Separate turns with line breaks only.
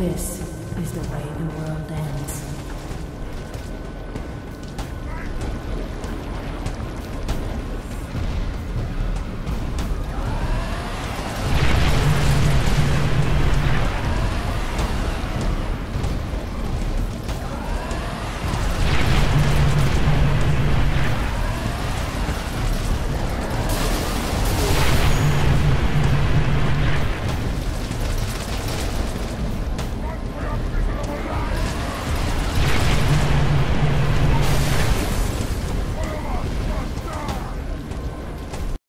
This is the way the world ends.